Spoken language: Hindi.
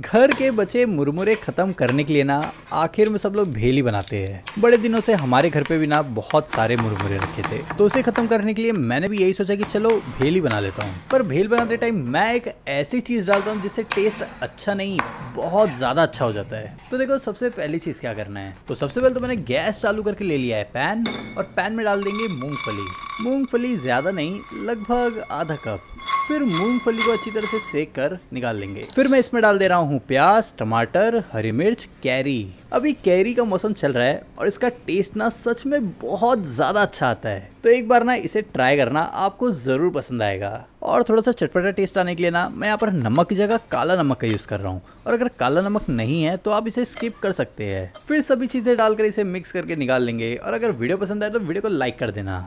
घर के बचे मुरमुरे खत्म करने के लिए ना, आखिर में सब लोग भेल बनाते हैं। बड़े दिनों से हमारे घर पे भी ना बहुत सारे मुरमुरे रखे थे। तो उसे खत्म करने के लिए मैंने भी यही सोचा कि चलो भेल बना लेता हूँ। पर भेल बनाते टाइम मैं एक ऐसी चीज़ डालता हूँ जिससे टेस्ट अच्छा नहीं, बहुत ज़्यादा अच्छा हो जाता है। तो देखो, सबसे पहली चीज़ क्या करना है? तो सबसे पहले तो मैंने गैस चालू करके ले लिया है पैन और पैन में डाल देंगे मूंगफली। मूंगफली ज़्यादा नहीं, लगभग आधा कप फिर मूंगफली को अच्छी तरह से सेक कर निकाल लेंगे। फिर मैं इसमें डाल दे रहा हूँ प्याज, टमाटर, हरी मिर्च, कैरी। अभी कैरी का मौसम चल रहा है और इसका टेस्ट ना सच में बहुत ज़्यादा अच्छा आता है। तो एक बार ना इसे ट्राई करना आपको ज़रूर पसंद आएगा। और थोड़ा सा चटपटा टेस्ट आने के लिए ना, मैं यहाँ पर नमक की जगह काला नमक का यूज़ कर रहा हूँ। और अगर काला नमक नहीं है तो आप इसे स्किप कर सकते हैं। फिर सभी चीज़ें डालकर इसे मिक्स करके निकाल लेंगे। और अगर वीडियो पसंद आए तो वीडियो को लाइक कर देना।